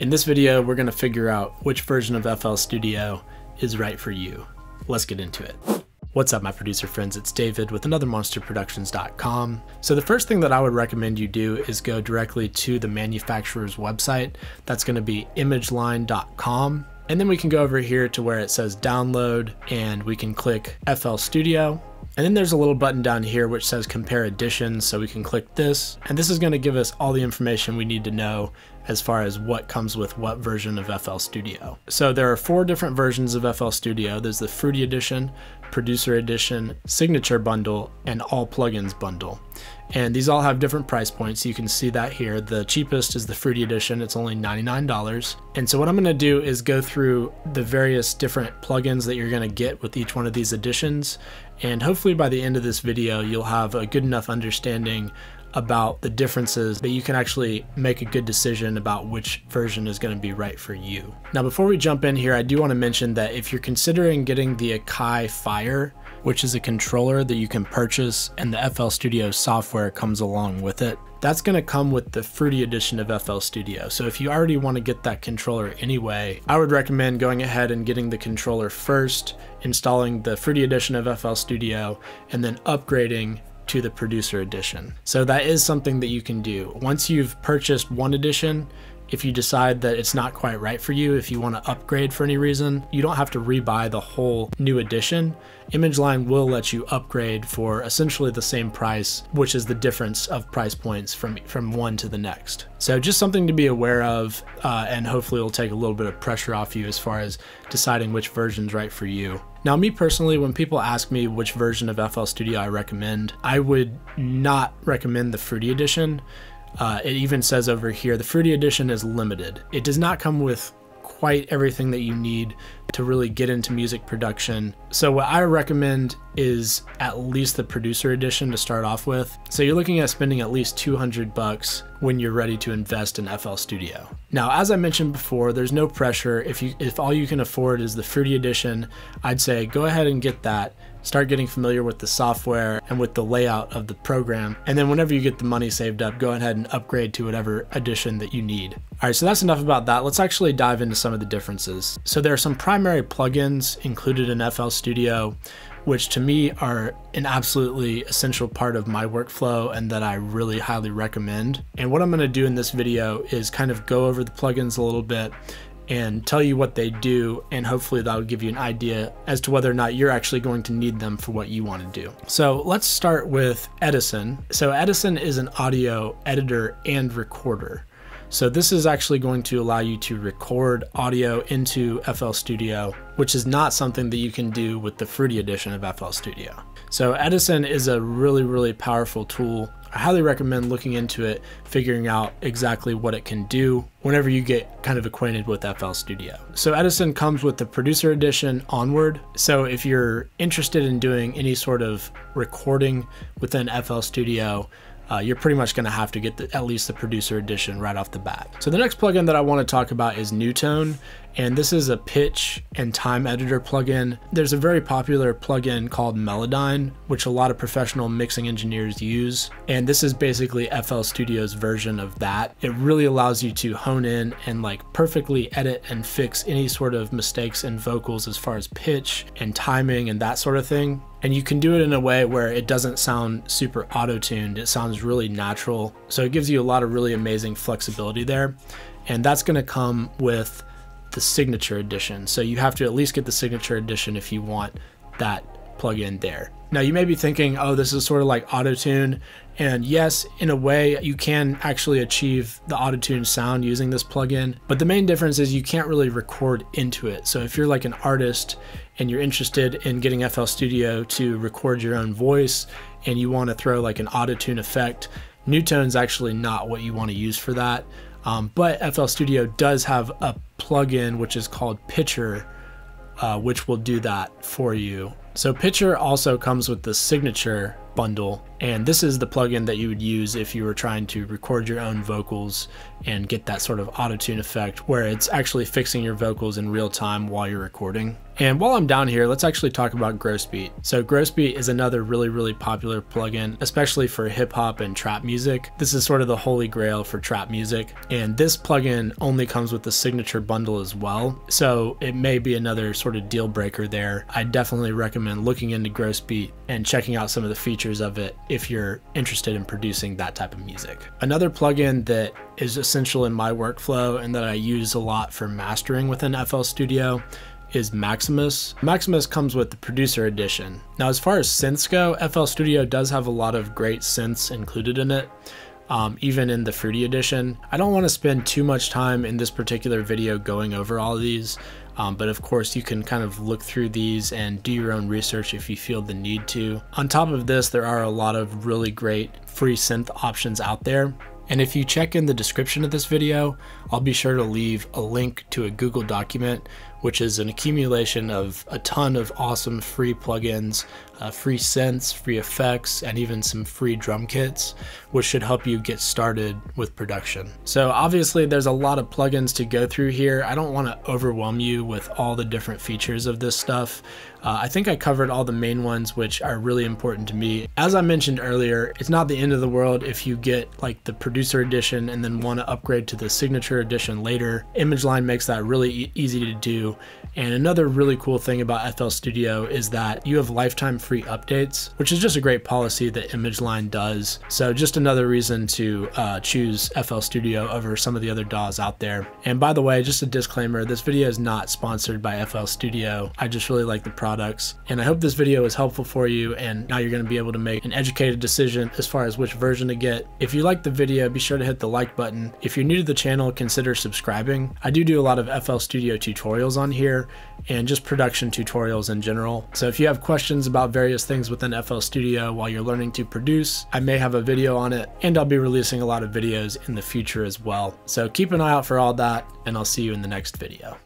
In this video, we're gonna figure out which version of FL Studio is right for you. Let's get into it. What's up, my producer friends? It's David with another monsterproductions.com. So, the first thing that I would recommend you do is go directly to the manufacturer's website. That's going to be imageline.com. And then we can go over here to where it says download and we can click FL Studio. And then there's a little button down here which says compare editions. So we can click this. And this is going to give us all the information we need to know as far as what comes with what version of FL Studio. So there are four different versions of FL Studio. There's the Fruity Edition, Producer Edition, Signature Bundle, and All Plugins Bundle. And these all have different price points. You can see that here. The cheapest is the Fruity Edition. It's only $99. And so what I'm gonna do is go through the various different plugins that you're gonna get with each one of these editions. And hopefully by the end of this video, you'll have a good enough understanding about the differences that you can actually make a good decision about which version is going to be right for you. Now before we jump in here, I do want to mention that if you're considering getting the Akai Fire, which is a controller that you can purchase and the FL Studio software comes along with it, that's going to come with the Fruity edition of FL Studio. So if you already want to get that controller anyway, I would recommend going ahead and getting the controller first, installing the Fruity edition of FL Studio, and then upgrading to the producer edition. So that is something that you can do. Once you've purchased one edition, if you decide that it's not quite right for you, if you want to upgrade for any reason, you don't have to rebuy the whole new edition. ImageLine will let you upgrade for essentially the same price, which is the difference of price points from, from one to the next. So just something to be aware of, uh, and hopefully it'll take a little bit of pressure off you as far as deciding which version's right for you. Now, me personally, when people ask me which version of FL Studio I recommend, I would not recommend the Fruity Edition. Uh, it even says over here, the Fruity Edition is limited. It does not come with quite everything that you need to really get into music production. So what I recommend is at least the producer edition to start off with. So you're looking at spending at least 200 bucks when you're ready to invest in FL Studio. Now, as I mentioned before, there's no pressure. If you if all you can afford is the Fruity edition, I'd say go ahead and get that start getting familiar with the software and with the layout of the program. And then whenever you get the money saved up, go ahead and upgrade to whatever edition that you need. All right, so that's enough about that. Let's actually dive into some of the differences. So there are some primary plugins included in FL Studio, which to me are an absolutely essential part of my workflow and that I really highly recommend. And what I'm gonna do in this video is kind of go over the plugins a little bit and tell you what they do, and hopefully that'll give you an idea as to whether or not you're actually going to need them for what you want to do. So let's start with Edison. So Edison is an audio editor and recorder. So this is actually going to allow you to record audio into FL Studio, which is not something that you can do with the Fruity edition of FL Studio. So Edison is a really, really powerful tool I highly recommend looking into it, figuring out exactly what it can do whenever you get kind of acquainted with FL Studio. So Edison comes with the producer edition onward. So if you're interested in doing any sort of recording within FL Studio, uh, you're pretty much going to have to get the, at least the producer edition right off the bat. So the next plugin that I want to talk about is NewTone, and this is a pitch and time editor plugin. There's a very popular plugin called Melodyne, which a lot of professional mixing engineers use, and this is basically FL Studio's version of that. It really allows you to hone in and like perfectly edit and fix any sort of mistakes in vocals as far as pitch and timing and that sort of thing. And you can do it in a way where it doesn't sound super auto-tuned. It sounds really natural. So it gives you a lot of really amazing flexibility there. And that's gonna come with the signature edition. So you have to at least get the signature edition if you want that plugin there. Now you may be thinking, oh, this is sort of like auto-tune. And yes, in a way, you can actually achieve the auto-tune sound using this plugin. But the main difference is you can't really record into it. So if you're like an artist and you're interested in getting FL Studio to record your own voice and you want to throw like an auto-tune effect, NewTone's actually not what you want to use for that. Um, but FL Studio does have a plugin which is called Pitcher, uh, which will do that for you. So Pitcher also comes with the signature bundle, and this is the plugin that you would use if you were trying to record your own vocals and get that sort of auto tune effect where it's actually fixing your vocals in real time while you're recording. And while I'm down here, let's actually talk about Grossbeat. So Grossbeat is another really, really popular plugin, especially for hip hop and trap music. This is sort of the holy grail for trap music. And this plugin only comes with the signature bundle as well. So it may be another sort of deal breaker there. I definitely recommend looking into Grossbeat and checking out some of the features of it if you're interested in producing that type of music. Another plugin that is essential in my workflow and that I use a lot for mastering within FL Studio is Maximus. Maximus comes with the producer edition. Now, as far as synths go, FL Studio does have a lot of great synths included in it. Um, even in the Fruity edition. I don't want to spend too much time in this particular video going over all these, um, but of course you can kind of look through these and do your own research if you feel the need to. On top of this, there are a lot of really great free synth options out there. And if you check in the description of this video, I'll be sure to leave a link to a Google document which is an accumulation of a ton of awesome free plugins, uh, free synths, free effects, and even some free drum kits, which should help you get started with production. So obviously there's a lot of plugins to go through here. I don't want to overwhelm you with all the different features of this stuff. Uh, I think I covered all the main ones which are really important to me. As I mentioned earlier, it's not the end of the world if you get like the producer edition and then want to upgrade to the signature edition later. ImageLine makes that really e easy to do and another really cool thing about FL Studio is that you have lifetime free updates, which is just a great policy that ImageLine does. So just another reason to uh, choose FL Studio over some of the other DAWs out there. And by the way, just a disclaimer, this video is not sponsored by FL Studio. I just really like the products. And I hope this video was helpful for you and now you're gonna be able to make an educated decision as far as which version to get. If you like the video, be sure to hit the like button. If you're new to the channel, consider subscribing. I do do a lot of FL Studio tutorials on here and just production tutorials in general. So if you have questions about various things within FL Studio while you're learning to produce, I may have a video on it and I'll be releasing a lot of videos in the future as well. So keep an eye out for all that and I'll see you in the next video.